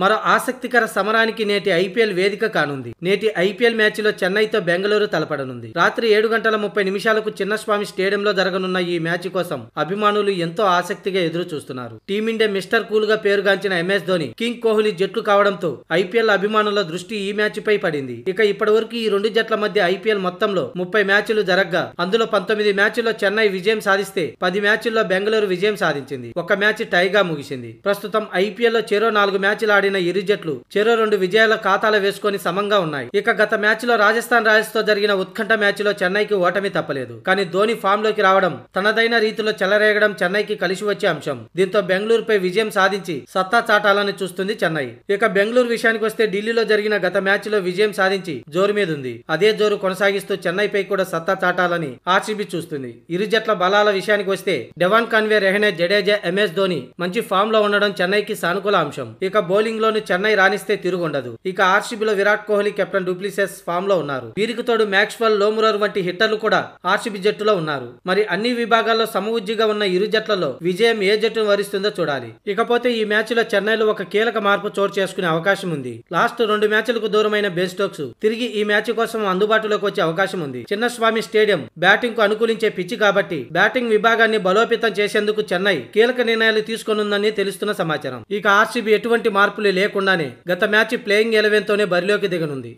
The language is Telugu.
మరో ఆసక్తికర సమరానికి నేటి ఐపీఎల్ వేదిక కానుంది. నేటి ఐపీఎల్ మ్యాచ్లో చెన్నైతో బెంగళూరు తలపడనుంది. రాత్రి ఏడు గంటల ముప్పై నిమిషాలకు చిన్నస్వామి స్టేడియంలో జరగనున్న ఈ మ్యాచ్ కోసం అభిమానులు ఎంతో ఆసక్తిగా ఎదురు చూస్తున్నారు టీమిండియా మిస్టర్ కూల్గా పేరుగాంచిన ఎంఎస్ ధోని కింగ్ కోహ్లీ జట్లు కావడంతో ఐపీఎల్ అభిమానుల దృష్టి ఈ మ్యాచ్ పై పడింది. ఇక ఇప్పటి వరకు ఈ రెండు జట్ల మధ్య ఐపీఎల్ మొత్తంలో ముప్పై మ్యాచ్లు జరగ్గా అందులో పంతొమ్మిది మ్యాచ్ల్లో చెన్నై విజయం సాధిస్తే పది మ్యాచ్ల్లో బెంగళూరు విజయం సాధించింది. ఒక మ్యాచ్ టైగా ముగిసింది. ప్రస్తుతం ఐపీఎల్లో చెరో నాలుగు మ్యాచ్లు ఆడిన ఇరు జట్లు చెరో రెండు విజయాల ఖాతాలు వేసుకొని సమంగా ఉన్నాయి. ఇక గత మ్యాచ్లో రాజస్థాన్ రాయల్స్తో జరిగిన ఉత్కంఠ మ్యాచ్లో చెన్నైకి ఓటమి తప్పలేదు. కానీ ధోని ఫామ్లోకి రావడం తనదైన రీతిలో చెలరేగడం చెన్నైకి కలిసి వచ్చే అంశం. దీంతో బెంగళూరుపై విజయం సాధించి సత్తా చాటాలని చూస్తుంది చెన్నై. ఇక బెంగళూరు విషయానికి వస్తే ఢిల్లీలో జరిగిన గత మ్యాచ్లో విజయం సాధించి జోరు మీద ఉంది. అదే జోరు కొనసాగిస్తూ చెన్నైపై కూడా సత్తా చాటాలని ఆర్సీబీ చూస్తుంది. ఇరు జట్ల బలాల విషయానికి వస్తే Devon Conway Rahane Jadeja MS Dhoni మంచి ఫామ్లో ఉండడం చెన్నైకి సానుకూల అంశం. ఇక బౌలింగ్ లోను చెన్నై రాణిస్తే తిరుగుండదు. ఇక ఆర్సీబీలో Virat Kohli captain du Plessis ఫామ్లో ఉన్నారు. వీరికి తోడు మ్యాక్స్వెల్ లోమురర్ వంటి హిట్టర్లు కూడా ఆర్సీబీ జట్టులో ఉన్నారు. మరి అన్ని విభాగాల్లో సమవుజ్జిగా ఉన్న ఇరు జట్లలో విజయం ఏ జట్టును వరిస్తుందో చూడాలి. ఇకపోతే ఈ మ్యాచ్లో చెన్నైలో ఒక కీలక మార్పు చోటు చేసుకునే అవకాశం ఉంది. లాస్ట్ రెండు మ్యాచ్లకు దూరమైన బెన్ స్టోక్స్. తిరిగి ఈ మ్యాచ్ కోసం అందుబాటులోకి వచ్చే అవకాశం ఉంది. చిన్నస్వామి స్టేడియం బ్యాటింగ్కు అనుకూలించే పిచ్చి కాబట్టి బ్యాటింగ్ విభాగాన్ని బలోపేతం చేసేందుకు చెన్నై కీలక నిర్ణయాలు తీసుకోనుందని తెలుస్తున్న సమాచారం. ఇక ఆర్సీబీ ఎటువంటి మార్పు మార్పులు లేకుండానే గత మ్యాచ్ ప్లేయింగ్ ఎలెవెన్తోనే బరిలోకి దిగనుంది.